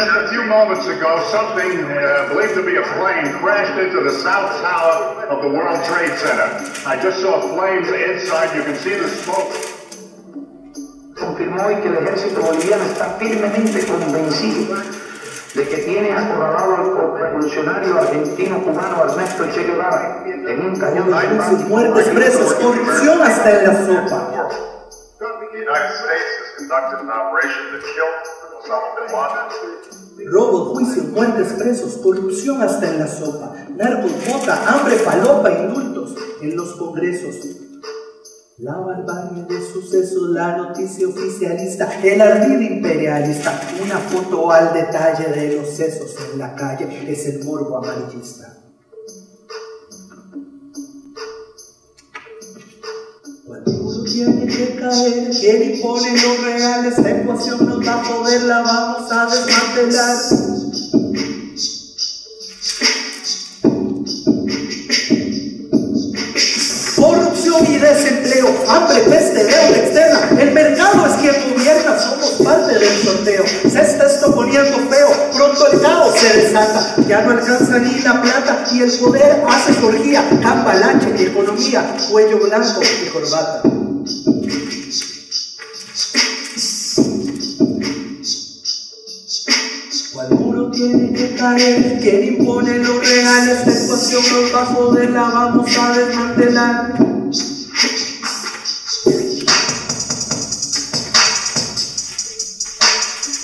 Just a few moments ago, something uh, believed to be a plane crashed into the south tower of the World Trade Center. I just saw flames inside. You can see the smoke. confirmó hoy que el ejército boliviano está firmemente convencido de que tiene acorralado al revolucionario argentino cubano Ernesto Che Guevara en un cañón de Juicios, muertes, presos, corrupción hasta en la sopa. The United States has conducted an operation that killed Robos, juicios, muertes, presos, corrupción hasta en la sopa. Narcos, mota, hambre, falopa, indultos en los congresos. La barbarie de sucesos, la noticia oficialista, el ardid imperialista, una foto al detalle de los sesos en la calle, es el morbo amarillista. Tiene que caer, quien impone lo real, esta ecuación nos va a poder, la vamos a desmantelar. Corrupción y desempleo, hambre, peste, deuda externa. El mercado es quien gobierna, somos parte del sorteo. Se está esto poniendo feo, pronto el caos se desata. Ya no alcanza ni la plata y el poder hace orgía. Cambalache y economía, cuello blanco y corbata. ¿Cuál tiene que caer? ¿Quién impone los reales? La ecuación los bajo de la vamos a desmantelar.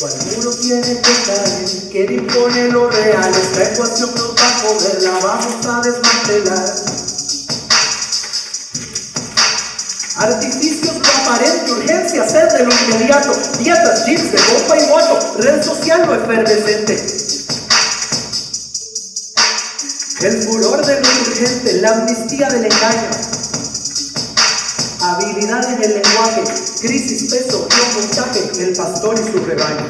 ¿Cuál tiene que caer? ¿Quién impone los reales? La ecuación los bajo de la vamos a desmantelar. Artificios de aparente urgencia, hacer de lo inmediato, dietas, chips de bomba y moto, red social no efervescente. El furor de lo urgente, la amnistía del engaño, habilidades del lenguaje, crisis, peso, no montaje, el pastor y su rebaño.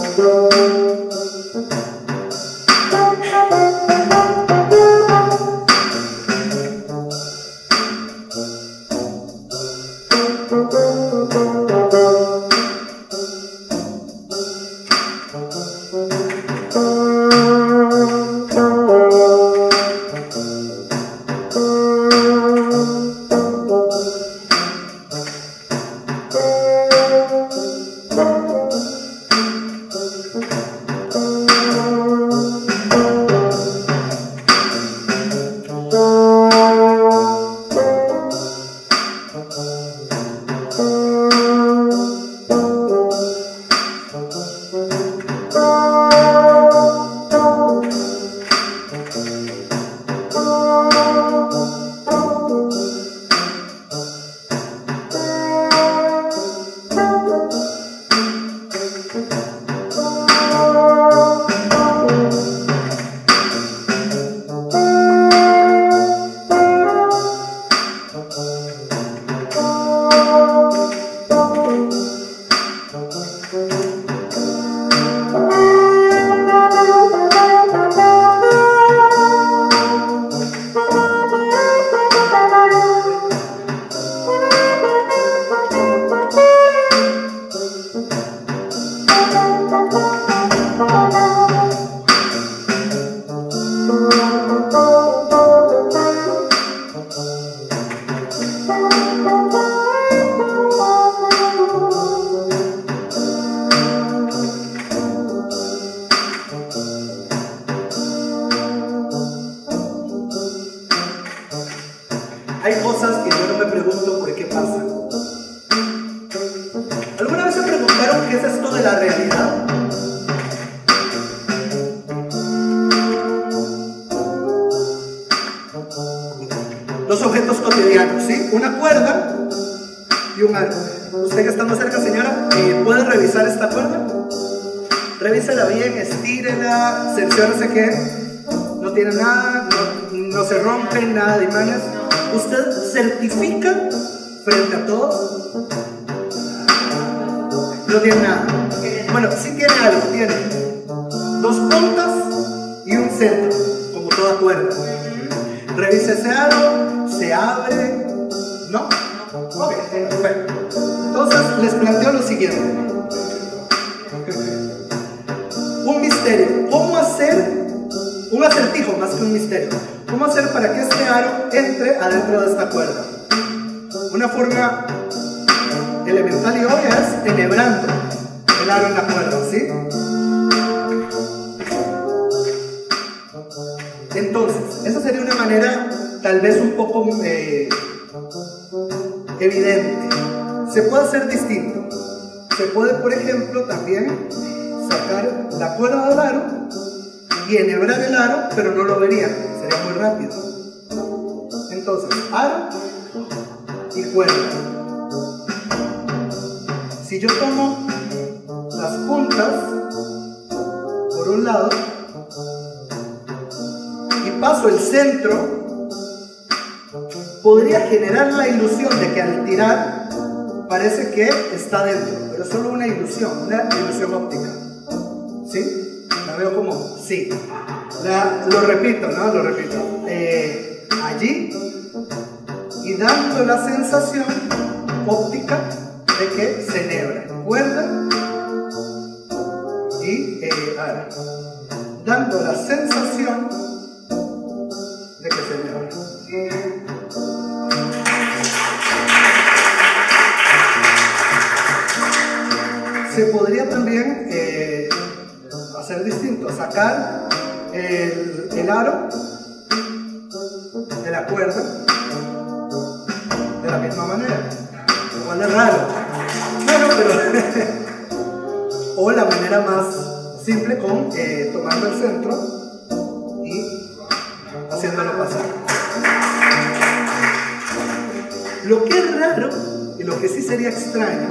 Hay qué es esto de la realidad? Los objetos cotidianos, ¿sí? Una cuerda y un árbol. Usted que está cerca, señora, eh, ¿puede revisar esta cuerda? Revísela bien, estírela, cerciórese que no tiene nada, no, no se rompe, nada de imanes. ¿Usted certifica frente a todos? Tiene nada. Bueno, sí tiene algo, tiene dos puntas y un centro, como toda cuerda. Revisa ese aro, se abre, ¿no? Ok, perfecto. Entonces les planteo lo siguiente. Un misterio. ¿Cómo hacer un acertijo más que un misterio? ¿Cómo hacer para que este aro entre adentro de esta cuerda? Una forma elemental y obvia es enhebrando el aro en la cuerda, ¿sí? Entonces, esa sería una manera tal vez un poco eh, evidente. Se puede hacer distinto. Se puede, por ejemplo, también sacar la cuerda del aro y enhebrar el aro, pero no lo verían, sería muy rápido. Entonces, aro y cuerda. Si yo tomo las puntas por un lado y paso el centro, podría generar la ilusión de que al tirar parece que está dentro, pero es solo una ilusión, una ilusión óptica. ¿Sí? La veo como, sí. La- lo repito, ¿no? Lo repito. Eh, allí y dando la sensación óptica de que se enhebra. Cuerda y eh. Dando la sensación de que se enhebra. Se podría también eh, hacer distinto, sacar el aro de la cuerda manera más simple con eh, tomando el centro y haciéndolo pasar. Lo que es raro y lo que sí sería extraño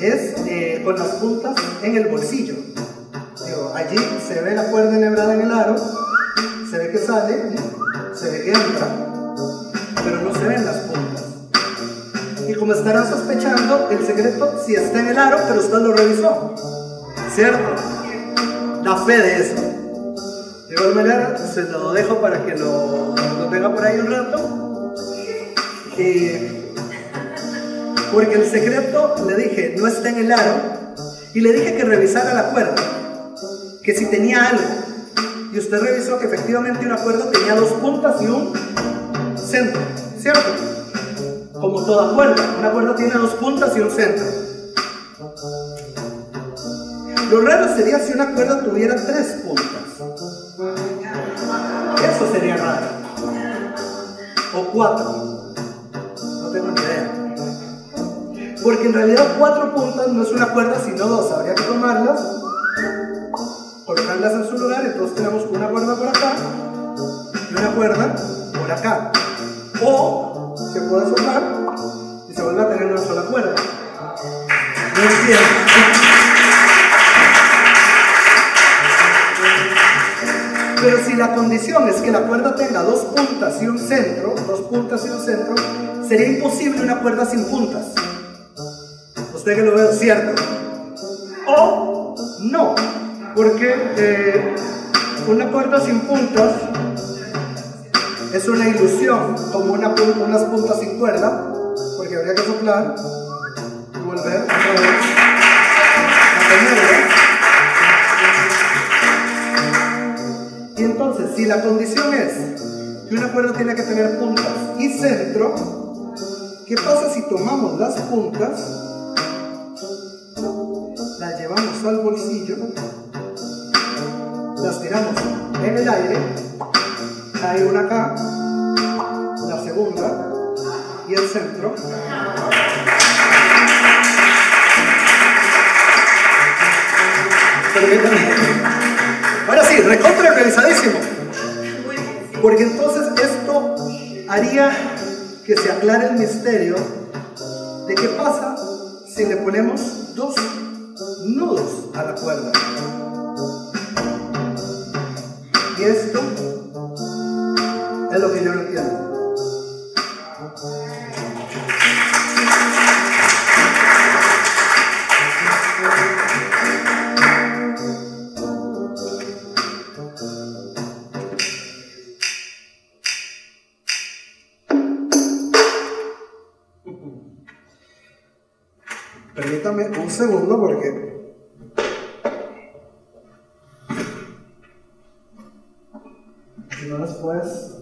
es eh, con las puntas en el bolsillo. Allí se ve la cuerda enhebrada en el aro, se ve que sale, se ve que entra, pero no se ven las puntas. Y como estarán sospechando, el secreto sí está en el aro, pero usted lo revisó. ¿Cierto? Da fe de eso. De igual manera, se lo dejo para que lo, lo tenga por ahí un rato. Porque el secreto, le dije, no está en el aro. Y le dije que revisara la cuerda. Que si tenía algo. Y usted revisó que efectivamente una cuerda tenía dos puntas y un centro. ¿Cierto? Como toda cuerda. Una cuerda tiene dos puntas y un centro. Lo raro sería si una cuerda tuviera tres puntas. Eso sería raro. O cuatro. No tengo ni idea. Porque en realidad cuatro puntas no es una cuerda, sino dos. Habría que tomarlas, colocarlas en su lugar. Entonces tenemos una cuerda por acá y una cuerda por acá. O se puede soltar y se vuelve a tener una sola cuerda. No entiendo. Condición es que la cuerda tenga dos puntas y un centro, dos puntas y un centro, sería imposible una cuerda sin puntas. Usted que lo ve cierto. O no, porque eh, una cuerda sin puntas es una ilusión, como una, unas puntas sin cuerda, porque habría que soplar y volver entonces, si la condición es que una cuerda tiene que tener puntas y centro, ¿qué pasa si tomamos las puntas, las llevamos al bolsillo, las tiramos en el aire, hay una acá, la segunda y el centro? Permítame. Sí, recontra organizadísimo. Porque entonces esto haría que se aclare el misterio de qué pasa si le ponemos dos nudos a la cuerda. Y esto es lo que yo no entiendo. Permítame un segundo porque si no después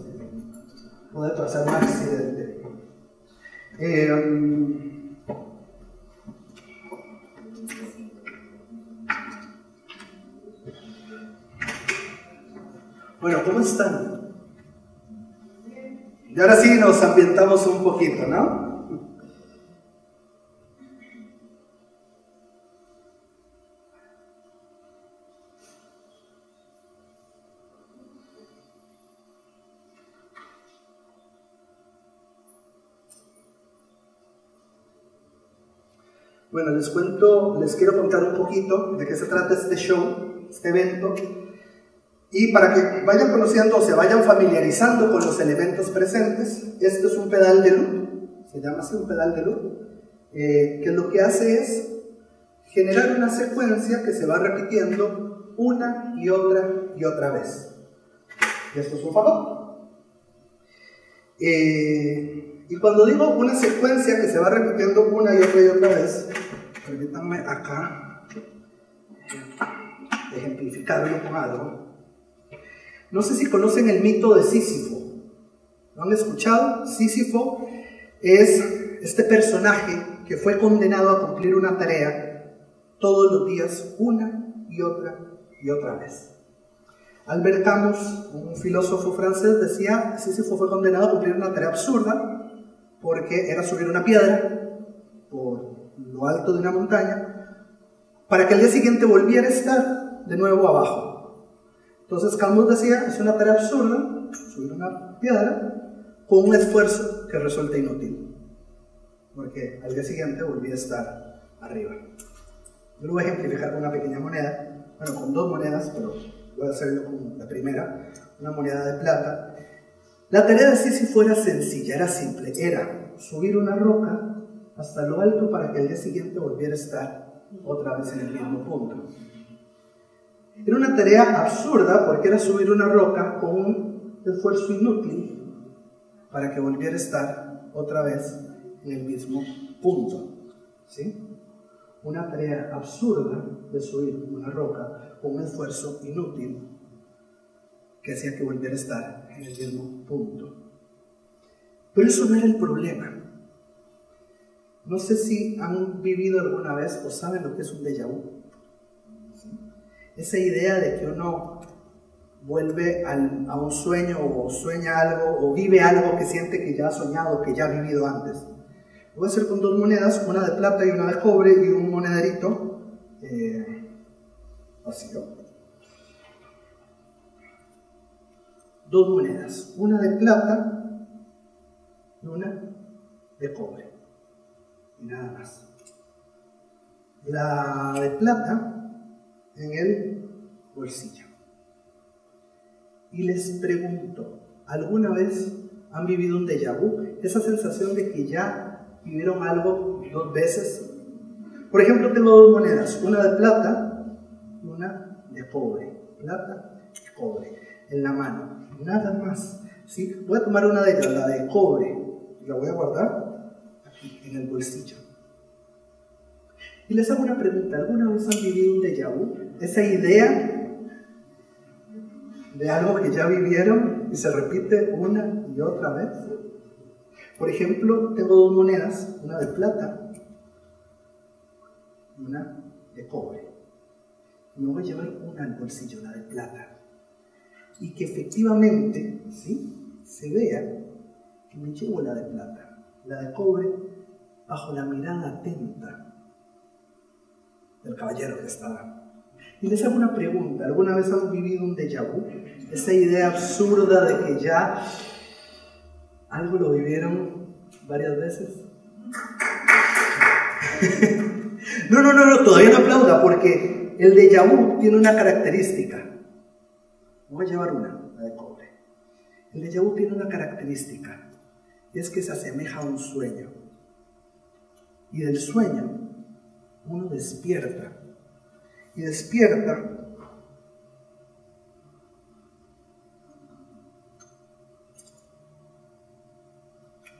puede pasar un accidente. Eh, bueno, ¿cómo están? Y ahora sí nos ambientamos un poquito, ¿no? Les cuento, les quiero contar un poquito de qué se trata este show, este evento, y para que vayan conociendo o se vayan familiarizando con los elementos presentes, esto es un pedal de loop, se llama así un pedal de loop, eh, que lo que hace es generar una secuencia que se va repitiendo una y otra y otra vez. Y esto es un favor. Eh, y cuando digo una secuencia que se va repitiendo una y otra y otra vez, permítanme acá ejemplificarlo con algo. No sé si conocen el mito de Sísifo. ¿Lo han escuchado? Sísifo es este personaje que fue condenado a cumplir una tarea todos los días, una y otra y otra vez. Albert Camus, un filósofo francés, decía, Sísifo fue condenado a cumplir una tarea absurda porque era subir una piedra por lo alto de una montaña para que al día siguiente volviera a estar de nuevo abajo. Entonces Camus decía, es una tarea absurda subir una piedra con un esfuerzo que resulta inútil, porque al día siguiente volvía a estar arriba. Yo lo voy a ejemplificar con una pequeña moneda, bueno, con dos monedas, pero voy a hacerlo con la primera, una moneda de plata. La tarea de si fuera sencilla, era simple, era subir una roca hasta lo alto para que al día siguiente volviera a estar otra vez en el mismo punto. Era una tarea absurda porque era subir una roca con un esfuerzo inútil para que volviera a estar otra vez en el mismo punto. ¿Sí? Una tarea absurda de subir una roca con un esfuerzo inútil que hacía que volviera a estar en el mismo punto. Pero eso no era el problema. No sé si han vivido alguna vez o saben lo que es un déjà vu. Esa idea de que uno vuelve a un sueño o sueña algo o vive algo que siente que ya ha soñado, que ya ha vivido antes. Voy a hacer con dos monedas, una de plata y una de cobre y un monederito eh, vacío. Dos monedas, una de plata y una de cobre. Y nada más. La de plata en el bolsillo. Y les pregunto, ¿alguna vez han vivido un déjà vu? Esa sensación de que ya vivieron algo dos veces. Por ejemplo, tengo dos monedas, una de plata y una de cobre. Plata y cobre en la mano, nada más. ¿sí? Voy a tomar una de ellas, la de cobre, la voy a guardar en el bolsillo. Y les hago una pregunta, ¿alguna vez han vivido un déjà vu? Esa idea de algo que ya vivieron y se repite una y otra vez. Por ejemplo, tengo dos monedas, una de plata y una de cobre. Me voy a llevar una al bolsillo, la de plata. Y que efectivamente, ¿sí? Se vea que me llevo la de plata, la de cobre, bajo la mirada atenta del caballero que estaba. Y les hago una pregunta, ¿alguna vez han vivido un déjà vu? Esa idea absurda de que ya algo lo vivieron varias veces. no, no, no, no, todavía no aplauda porque el de vu tiene una característica. Voy a llevar una, la de cobre. El de vu tiene una característica y es que se asemeja a un sueño. Y del sueño uno despierta. Y despierta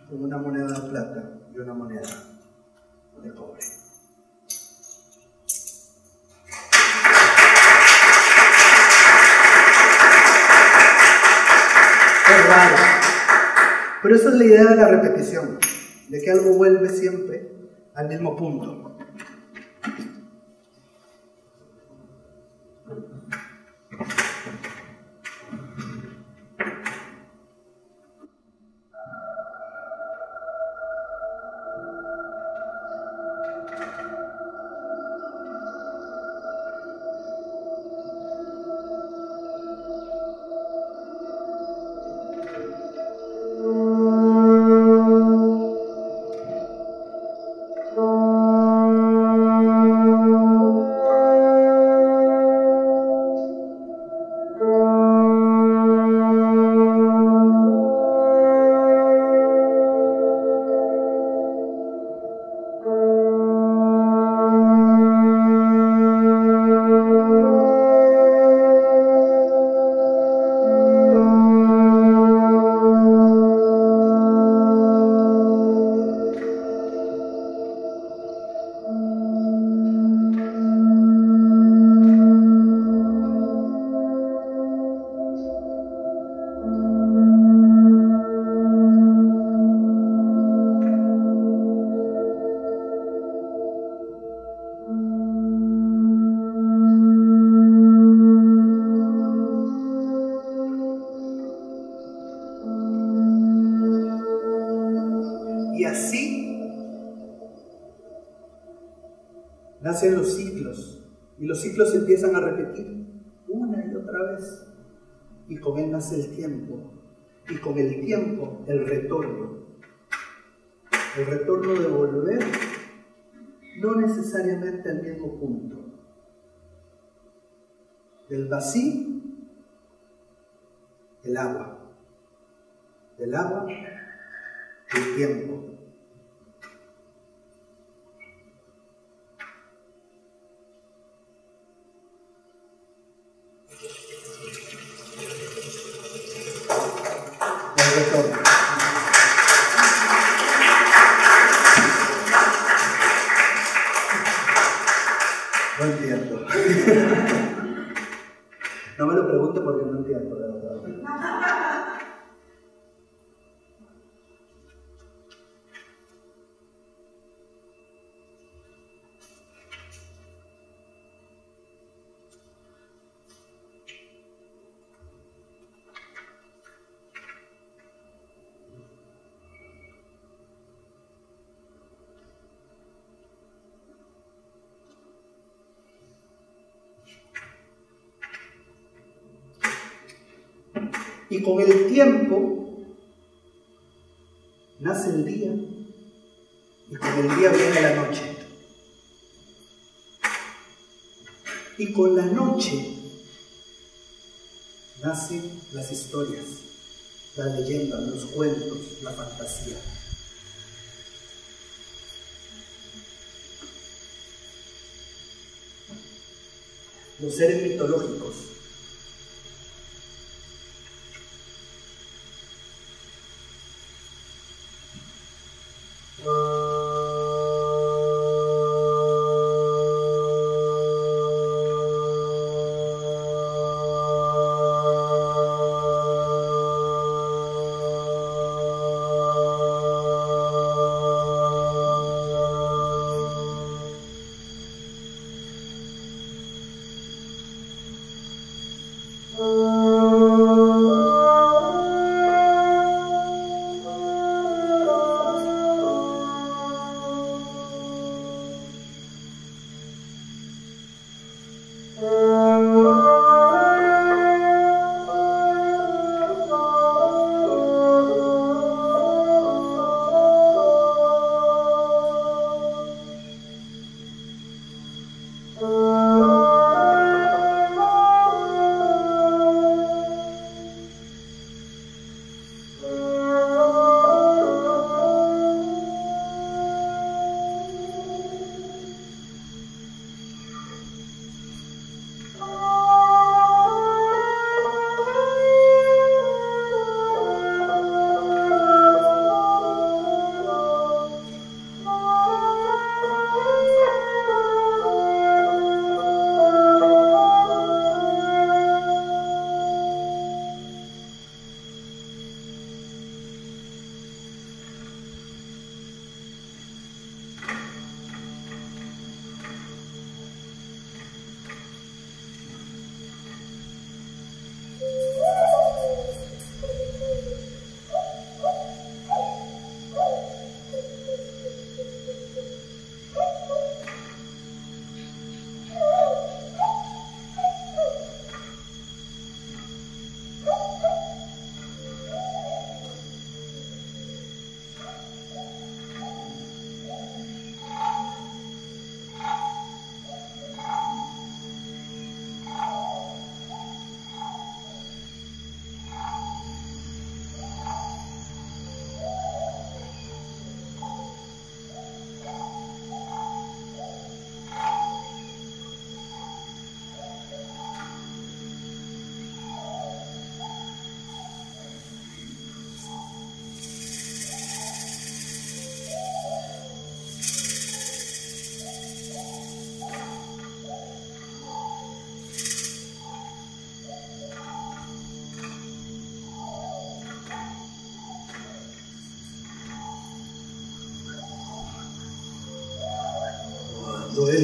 con una moneda de plata y una moneda de cobre. Pero esa es la idea de la repetición, de que algo vuelve siempre al mismo punto. Ciclos se empiezan a repetir una y otra vez y con él nace el tiempo y con el tiempo el retorno el retorno de volver no necesariamente al mismo punto. Del vacío, el agua. Del agua, el tiempo. Y con el tiempo nace el día y con el día viene la noche. Y con la noche nacen las historias, las leyendas, los cuentos, la fantasía. Los seres mitológicos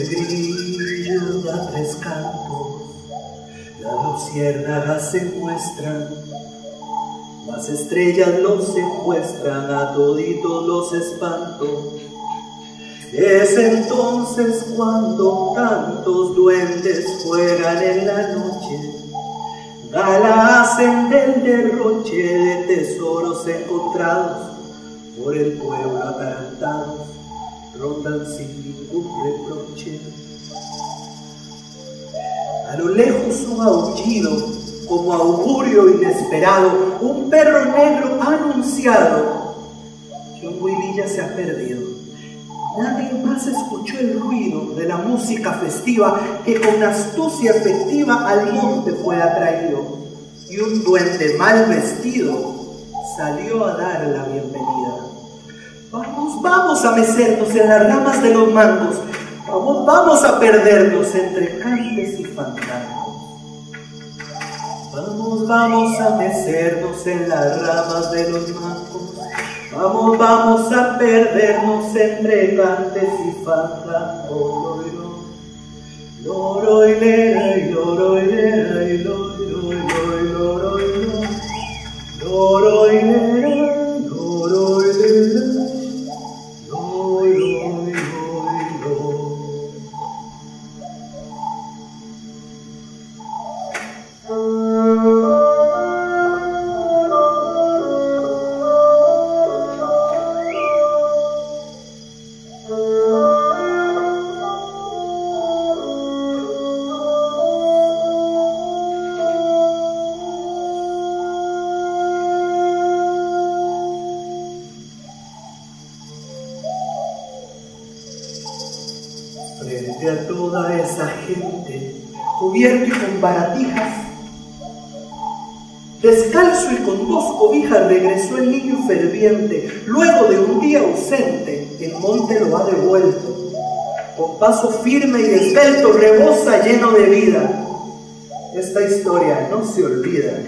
Grillo da tres cantos, las luciérnagas se muestran, las estrellas los secuestran, a toditos los espantos. Es entonces cuando tantos duendes juegan en la noche, gala hacen del derroche de tesoros encontrados por el pueblo atarantados rondan sin ningún reproche. A lo lejos un aullido, como augurio inesperado, un perro negro anunciado que un huililla se ha perdido. Nadie más escuchó el ruido de la música festiva que con astucia efectiva al monte fue atraído. Y un duende mal vestido salió a dar la bienvenida. Vamos, vamos a mecernos en las ramas de los mangos. Vamos, vamos a perdernos entre cantes y fantasmas. Vamos, vamos a mecernos en las ramas de los mangos. Vamos, vamos a perdernos entre cantes y fantasmas. Loro y lera y loro y y loro y loro y y Frente a toda esa gente, cubierto y con baratijas, descalzo y con dos cobijas regresó el niño ferviente, luego de un día ausente, el monte lo ha devuelto. Con paso firme y esbelto, rebosa lleno de vida. Esta historia no se olvida,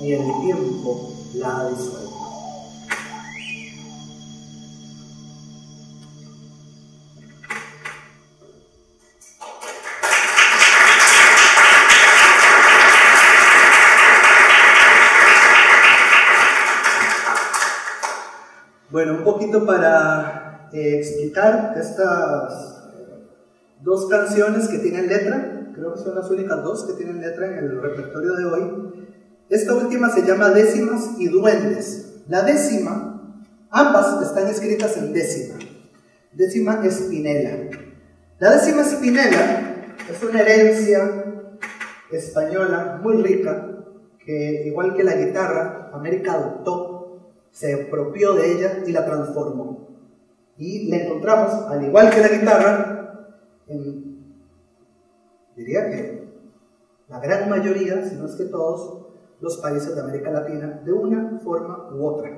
ni el tiempo la ha disuelto. Bueno, un poquito para eh, explicar estas dos canciones que tienen letra, creo que son las únicas dos que tienen letra en el repertorio de hoy. Esta última se llama Décimas y Duendes. La décima, ambas están escritas en décima, décima espinela. La décima espinela es una herencia española muy rica que, igual que la guitarra, América adoptó se apropió de ella y la transformó. Y la encontramos, al igual que la guitarra, en, diría que la gran mayoría, si no es que todos, los países de América Latina, de una forma u otra.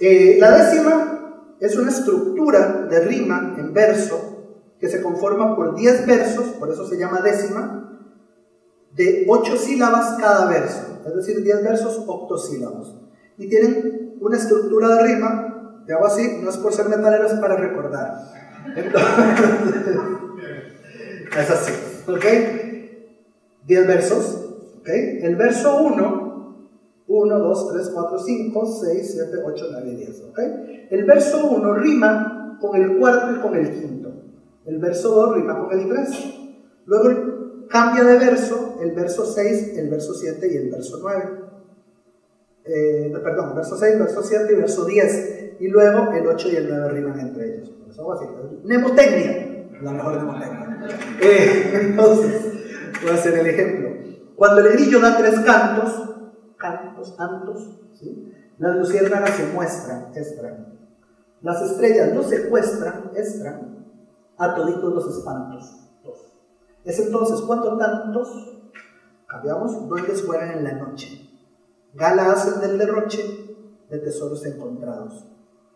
Eh, la décima es una estructura de rima en verso que se conforma por 10 versos, por eso se llama décima, de 8 sílabas cada verso, es decir, 10 versos octosílabos y tienen una estructura de rima, te hago así, no es por ser metalero, es para recordar. Entonces, es así, ¿ok? 10 versos, ¿ok? El verso 1, 1, 2, 3, 4, 5, 6, 7, 8, 9 y 10, ¿ok? El verso 1 rima con el cuarto y con el quinto. El verso 2 rima con el 3. Luego cambia de verso el verso 6, el verso 7 y el verso 9 eh, perdón, verso 6, verso 7 y verso 10. Y luego el 8 y el 9 riman entre ellos. Por eso así. Mnemotecnia, la mejor mnemotecnia. Eh, entonces, voy a hacer el ejemplo. Cuando el grillo da tres cantos, cantos, cantos, ¿sí? las luciérnagas se muestran, estran. Las estrellas no secuestran, estran, a toditos los espantos. Dos. Es entonces, ¿cuántos tantos? Cambiamos, duendes fueran en la noche. Gala hacen del derroche de tesoros encontrados.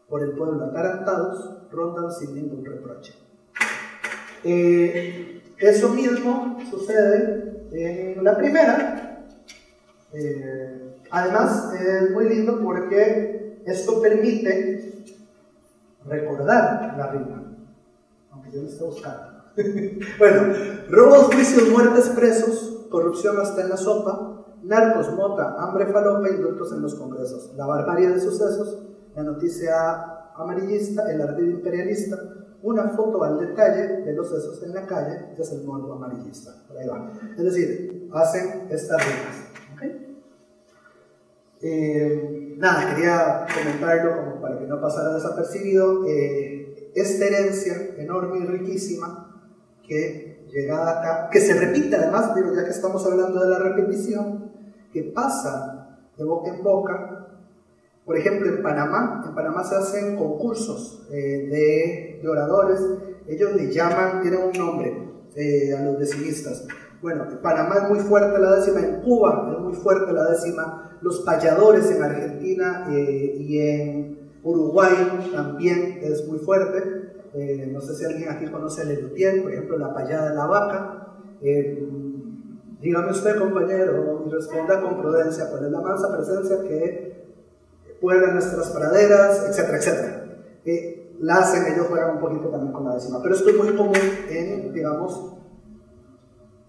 Por el pueblo atarantados, rondan sin ningún reproche. Eh, eso mismo sucede en la primera. Eh, además, es muy lindo porque esto permite recordar la rima, aunque yo lo esté buscando. bueno, robos, juicios, muertes, presos, corrupción hasta en la sopa, narcos, mota, hambre falopa, indultos en los congresos, la barbarie de sucesos, la noticia amarillista, el ardid imperialista, una foto al detalle de los sesos en la calle, es el morbo amarillista. Por ahí va. Es decir, hacen estas rimas. ¿okay? Eh, nada, quería comentarlo como para que no pasara desapercibido. Eh, esta herencia enorme y riquísima que llegada acá, que se repite además, digo, ya que estamos hablando de la repetición, que pasa de boca en boca. Por ejemplo, en Panamá, en Panamá se hacen concursos eh, de, oradores, ellos le llaman, tienen un nombre eh, a los decimistas. Bueno, en Panamá es muy fuerte la décima, en Cuba es muy fuerte la décima, los payadores en Argentina eh, y en Uruguay también es muy fuerte. No sé si alguien aquí conoce el elutier, por ejemplo, la payada de la vaca. Dígame usted, compañero, y responda con prudencia cuál es la mansa presencia que puebla nuestras praderas, etcétera, etcétera. Eh, la hacen, ellos juegan un poquito también con la décima, pero esto es muy común en, digamos,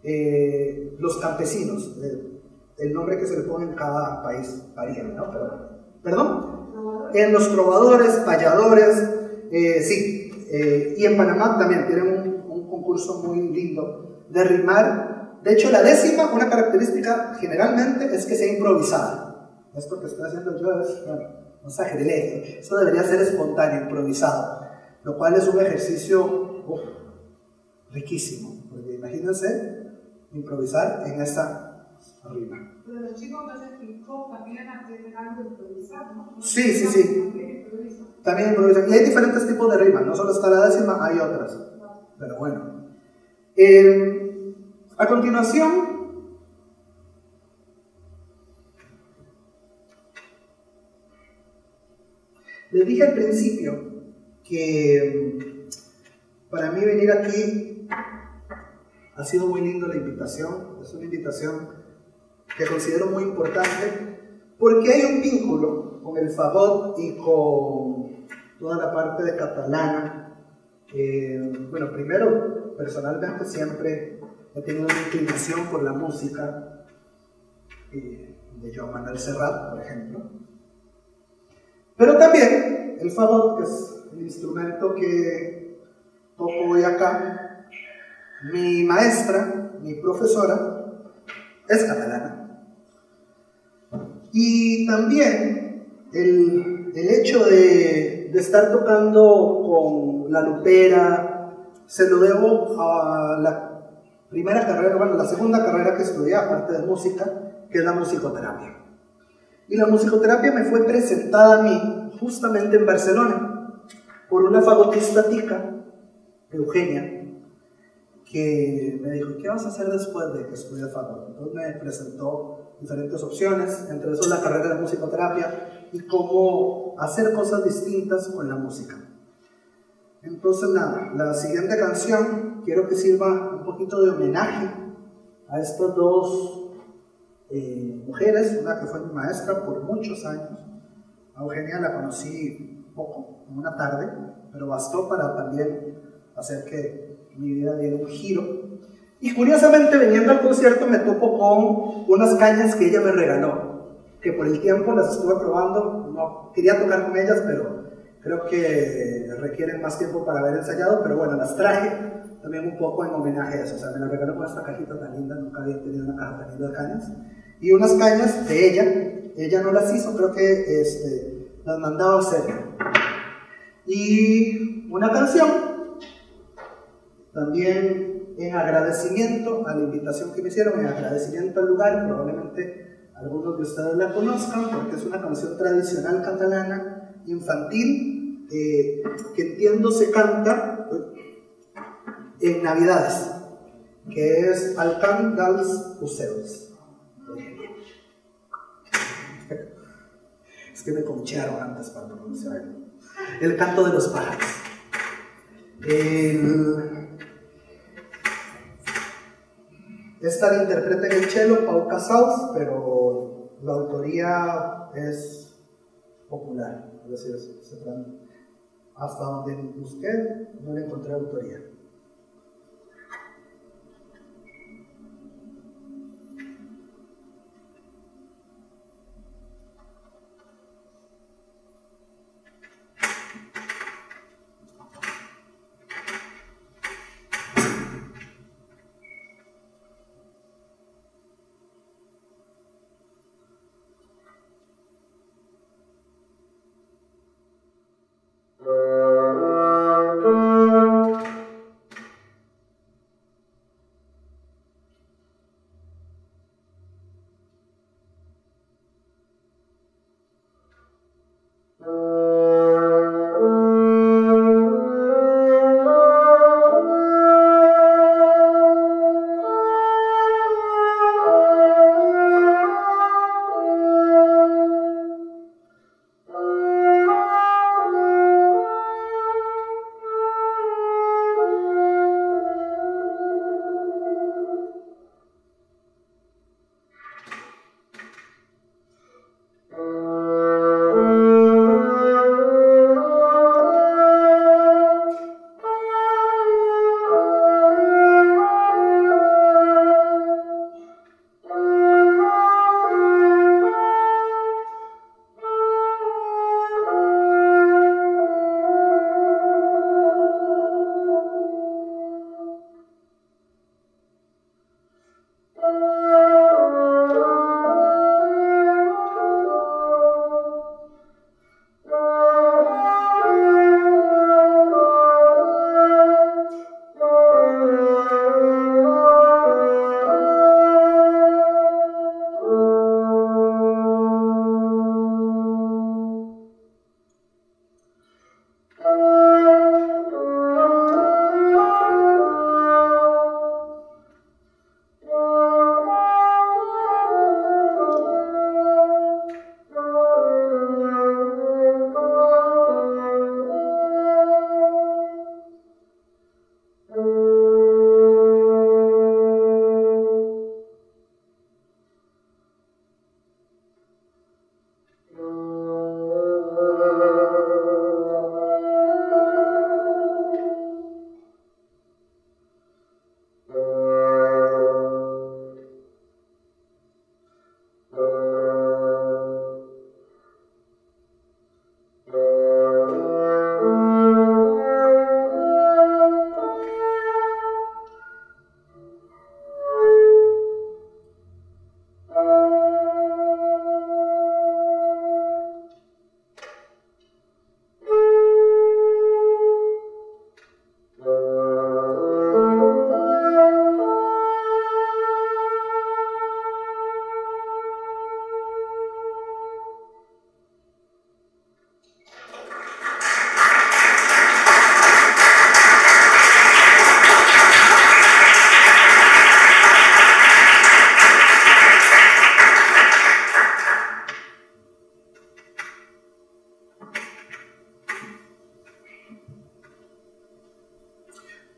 eh, los campesinos, eh, el nombre que se le pone en cada país, varía, ¿no? Pero, ¿Perdón? En los trovadores, payadores, eh, sí, eh, y en Panamá también tienen un, un, concurso muy lindo de rimar. De hecho, la décima, una característica generalmente es que sea improvisada. Esto que estoy haciendo yo es, bueno, un sacrilegio. Esto debería ser espontáneo, improvisado, lo cual es un ejercicio uf, riquísimo. Porque imagínense improvisar en esa rima. Pero los chicos también improvisar, ¿no? Sí, sí, sí. También improvisan. Y hay diferentes tipos de rimas, no solo está la décima, hay otras. Pero bueno. Eh, a continuación, les dije al principio que para mí venir aquí ha sido muy lindo la invitación. Es una invitación que considero muy importante porque hay un vínculo con el fagot y con toda la parte de catalana. Eh, bueno, primero, personalmente siempre he tenido una inclinación por la música eh, de Joan Manuel Serrat, por ejemplo. Pero también el fagot, que es el instrumento que toco hoy acá, mi maestra, mi profesora, es catalana. Y también el, el hecho de, de, estar tocando con la lupera se lo debo a la primera carrera, bueno, la segunda carrera que estudié, aparte de música, que es la musicoterapia. Y la musicoterapia me fue presentada a mí justamente en Barcelona por una fagotista tica, Eugenia, que me dijo, ¿qué vas a hacer después de que estudie fagot? Entonces me presentó diferentes opciones, entre eso la carrera de musicoterapia y cómo hacer cosas distintas con la música. Entonces, nada, la siguiente canción quiero que sirva poquito de homenaje a estas dos eh, mujeres, una que fue mi maestra por muchos años. A Eugenia la conocí poco, en una tarde, pero bastó para también hacer que mi vida diera un giro. Y curiosamente, veniendo al concierto, me topo con unas cañas que ella me regaló, que por el tiempo las estuve probando, no quería tocar con ellas, pero creo que requieren más tiempo para haber ensayado, pero bueno, las traje también un poco en homenaje a eso, o sea, me las regaló con esta cajita tan linda, nunca había tenido una caja tan linda de cañas, y unas cañas de ella, ella no las hizo, creo que este, las mandaba a hacer. Y una canción, también en agradecimiento a la invitación que me hicieron, en agradecimiento al lugar, probablemente algunos de ustedes la conozcan, porque es una canción tradicional catalana, infantil, eh, que entiendo se canta en Navidades, que es Al cant dels ocells. Es que me concharon antes para pronunciarlo. El canto de los pájaros. Esta la interpreta en el cello Pau Casals, pero la autoría es popular. Hasta donde busqué no le encontré autoría.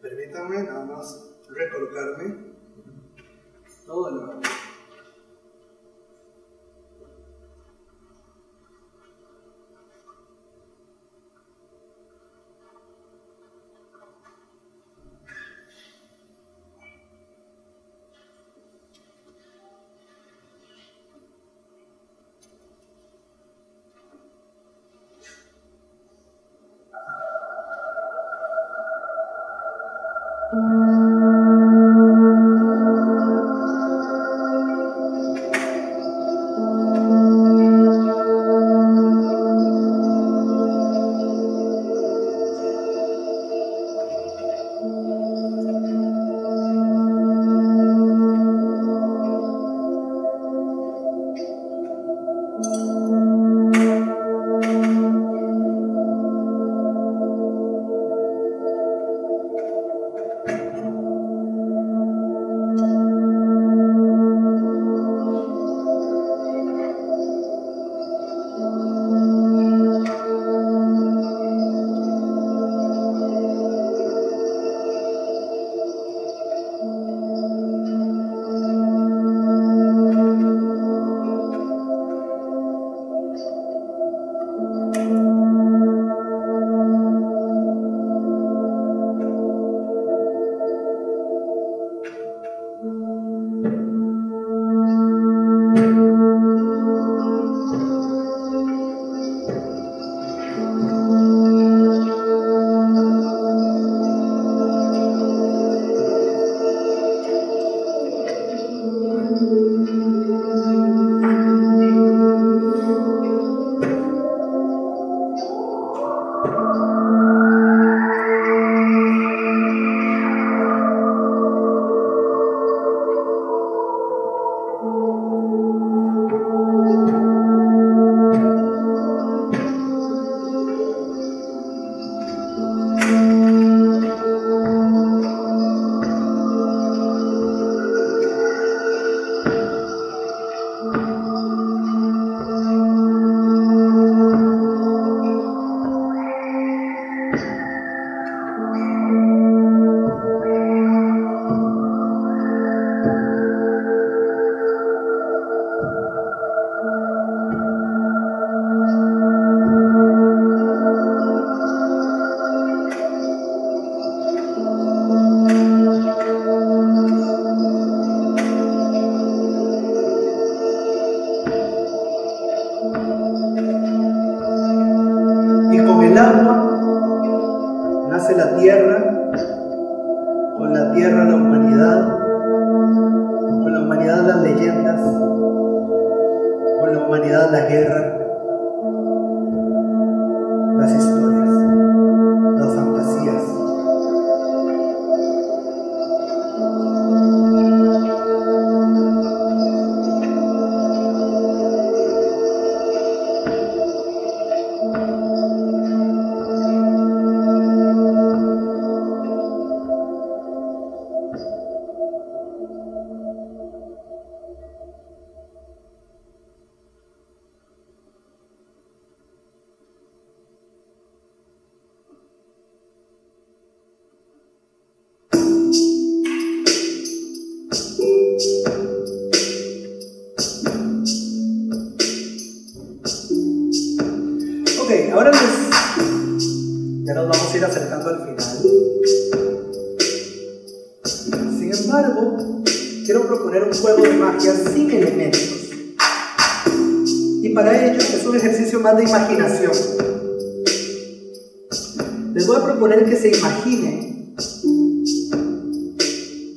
Permítanme nada más recolocarme. Todo el Ahora les, ya nos vamos a ir acercando al final. Sin embargo, quiero proponer un juego de magia sin elementos. Y para ello es un ejercicio más de imaginación. Les voy a proponer que se imaginen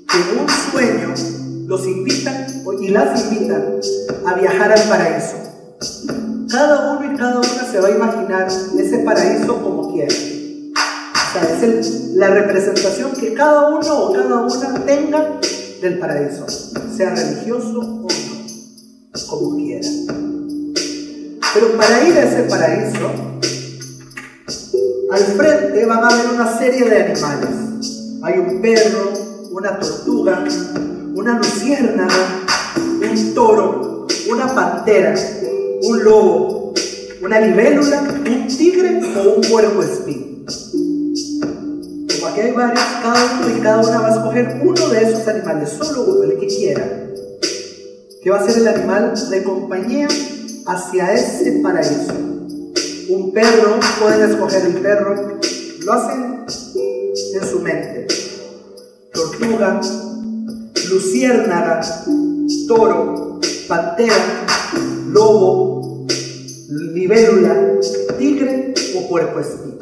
que en un sueño los invitan y las invitan a viajar al paraíso. Imaginar ese paraíso como quiera. O sea, es la representación que cada uno o cada una tenga del paraíso, sea religioso o no, como quiera. Pero para ir a ese paraíso, al frente van a haber una serie de animales. Hay un perro, una tortuga, una luciérnaga, un toro, una pantera, un lobo, una libélula, un tigre o un puerco espín. Como aquí hay varios, cada uno y cada una va a escoger uno de esos animales, solo uno, el que quiera, que va a ser el animal de compañía hacia ese paraíso. Un perro, pueden escoger el perro, lo hacen en su mente. Tortuga, luciérnaga, toro, pantera, lobo, libélula, tigre o puerco espín.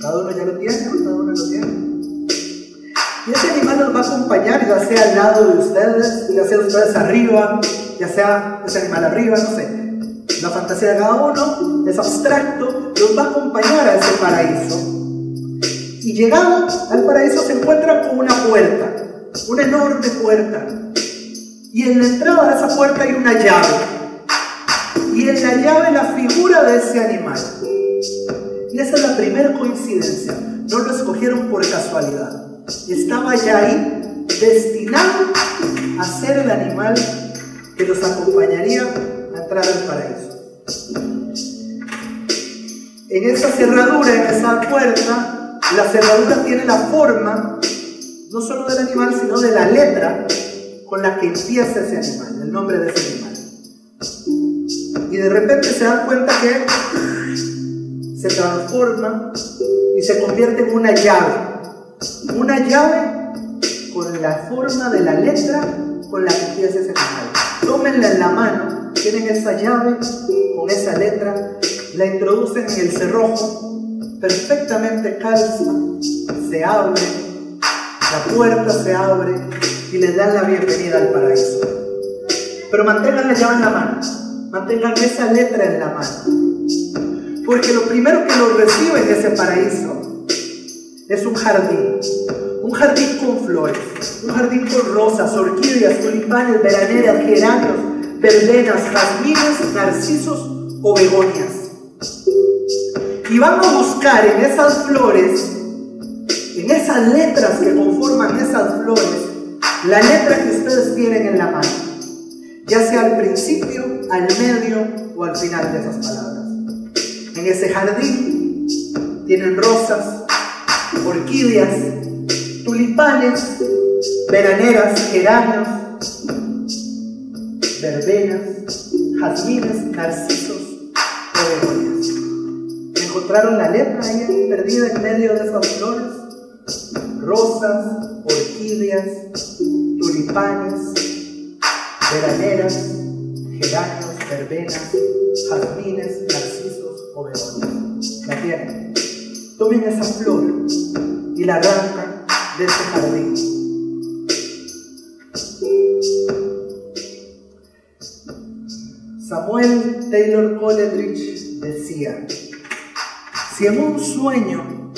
Cada uno ya lo tiene, cada uno lo tiene. Y ese animal nos va a acompañar, ya sea al lado de ustedes, ya sea ustedes arriba, ya sea ese animal arriba, no sé. La fantasía de cada uno es abstracto, los va a acompañar a ese paraíso. Y llegado al paraíso se encuentran con una puerta, una enorme puerta. Y en la entrada de esa puerta hay una llave. Y en la llave la figura de ese animal. Y esa es la primera coincidencia. No lo escogieron por casualidad. Estaba ya ahí destinado a ser el animal que los acompañaría a entrar al paraíso. En esa cerradura, en esa puerta, la cerradura tiene la forma no solo del animal, sino de la letra con la que empieza ese animal, el nombre de ese animal. Y de repente se dan cuenta que se transforma y se convierte en una llave. Una llave con la forma de la letra con la que empieza ese animal. Tómenla en la mano, tienen esa llave con esa letra, la introducen en el cerrojo, perfectamente calza, se abre, la puerta se abre y les dan la bienvenida al paraíso. Pero mantengan la llave en la mano, mantengan esa letra en la mano. Porque lo primero que los recibe en ese paraíso es un jardín. Un jardín con flores, un jardín con rosas, orquídeas, tulipanes, veraneras, geranios, verbenas, jazmines, narcisos o begonias. Y van a buscar en esas flores, en esas letras que conforman esas flores, la letra que ustedes tienen en la mano, ya sea al principio, al medio o al final de esas palabras. En ese jardín tienen rosas, orquídeas, tulipanes, veraneras, geranios, verbenas, jazmines, narcisos o begonias. ¿Encontraron la letra ahí perdida en medio de esas flores? Rosas, orquídeas, tulipanes, veraneras, geranios, verbenas, jazmines, narcisos o begonias. ¿La tienen? Tomen esa flor y la arrancan de este jardín. Samuel Taylor Coleridge decía, si en un sueño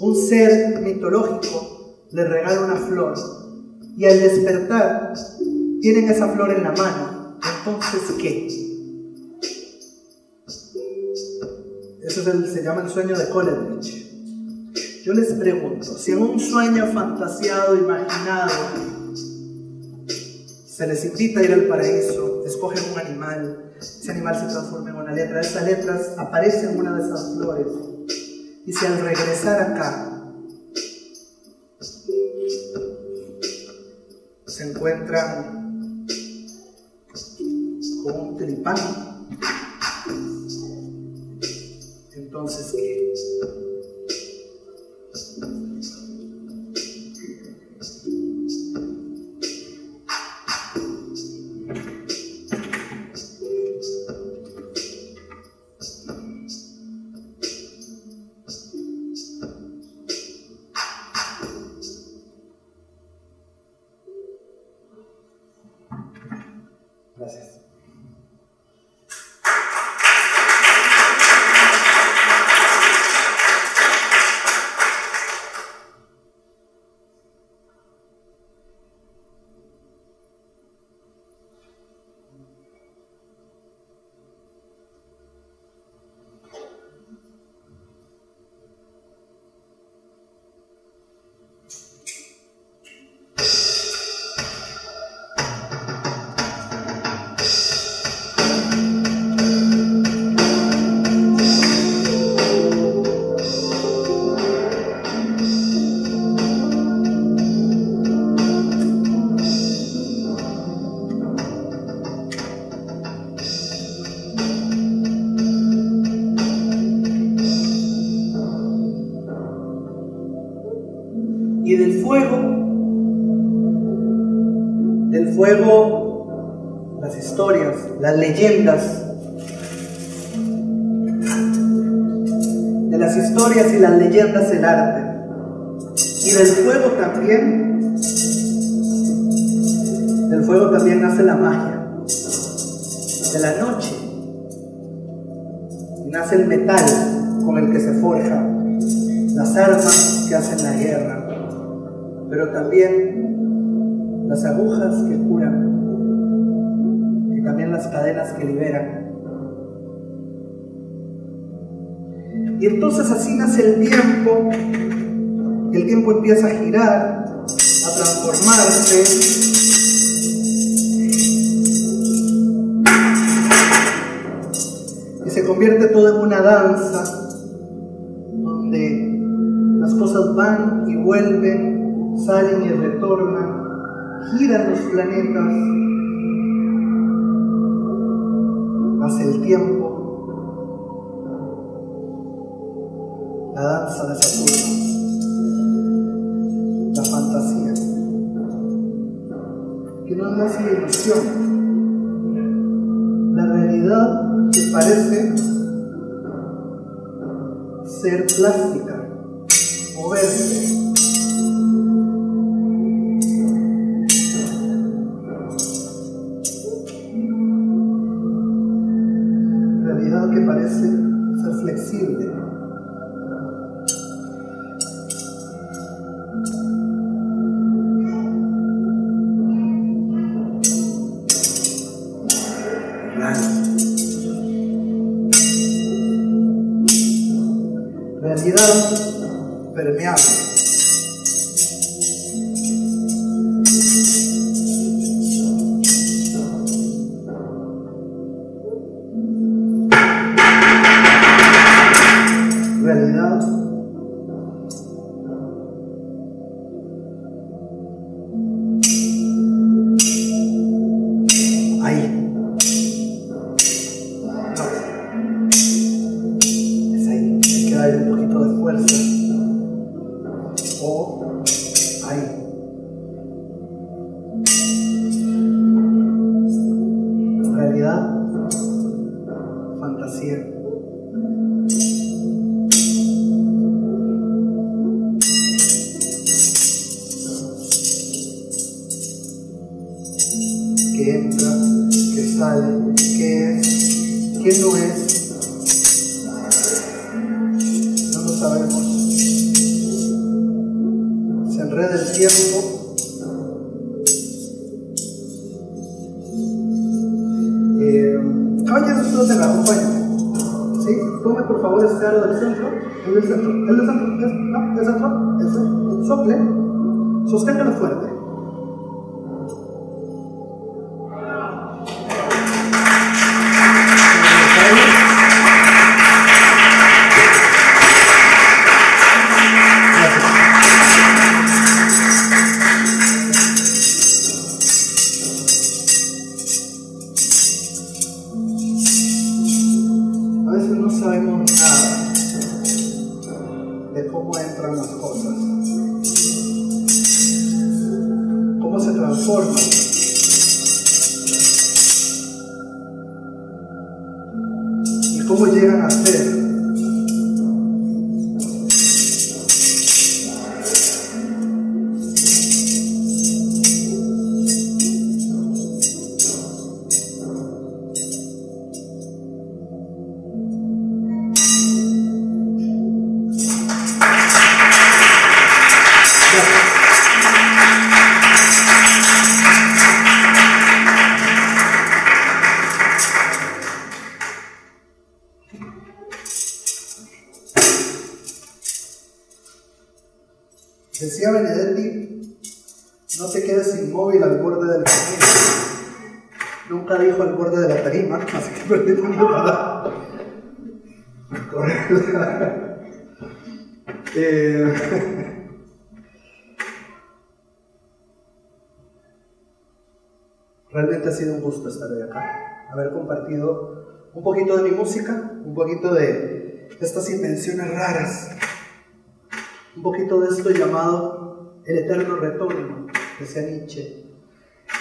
un ser mitológico le regala una flor y al despertar tienen esa flor en la mano, entonces ¿qué? Eso se llama el sueño de Coleridge. Yo les pregunto, si en un sueño fantasiado, imaginado, se les invita a ir al paraíso, escogen un animal, ese animal se transforma en una letra, esas letras aparecen en una de esas flores, y si al regresar acá se encuentran con un tulipán, entonces ¿qué? Leyendas arte. Y del fuego también, del fuego también nace la magia, de la noche, nace el metal con el que se forja, las armas que hacen la guerra, pero también las agujas que curan. Y también las cadenas que liberan. Y entonces así nace el tiempo, el tiempo empieza a girar, a transformarse. Y se convierte todo en una danza donde las cosas van y vuelven, salen y retornan, giran los planetas, hace el tiempo, la danza de Saturno, la fantasía, que no es que ilusión, la realidad que parece ser plástica, moverse. Del centro. El centro. El centro. El centro. El centro. Sople. Sosténgalo fuerte. Eh, Realmente ha sido un gusto estar hoy acá, haber compartido un poquito de mi música, un poquito de estas invenciones raras, un poquito de esto llamado el eterno retorno, decía Nietzsche.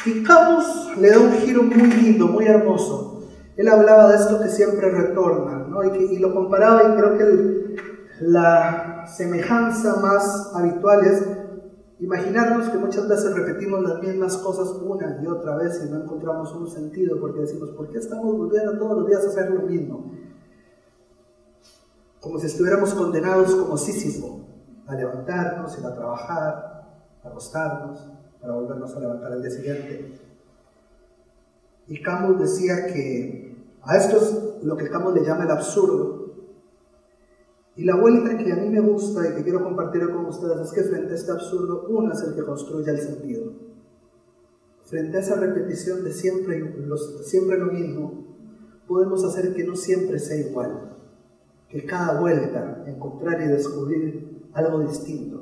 Y Camus le da un giro muy lindo, muy hermoso. Él hablaba de esto que siempre retorna, ¿no? y, lo comparaba y creo que el- la semejanza más habitual es Imaginarnos que muchas veces repetimos las mismas cosas una y otra vez y no encontramos un sentido porque decimos, ¿por qué estamos volviendo todos los días a hacer lo mismo? Como si estuviéramos condenados como Sísifo a levantarnos, ir a trabajar, a acostarnos, para volvernos a levantar al día siguiente. Y Camus decía que a esto es lo que Camus le llama el absurdo, y la vuelta que a mí me gusta y que quiero compartir con ustedes es que frente a este absurdo, uno es el que construye el sentido. Frente a esa repetición de siempre, los- siempre lo mismo, podemos hacer que no siempre sea igual. Que cada vuelta encontrar y descubrir algo distinto.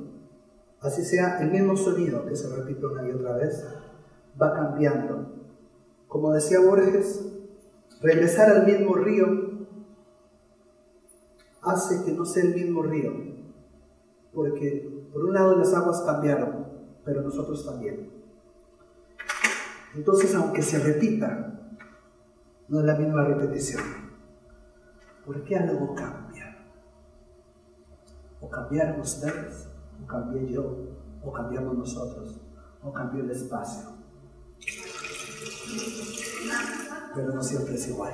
Así sea el mismo sonido que se repite una y otra vez, va cambiando. Como decía Borges, regresar al mismo río hace que no sea el mismo río, porque por un lado las aguas cambiaron, pero nosotros también. Entonces, aunque se repita, no es la misma repetición. ¿Por qué algo cambia? O cambiaron ustedes, o cambié yo, o cambiamos nosotros, o cambió el espacio. Pero no siempre es igual.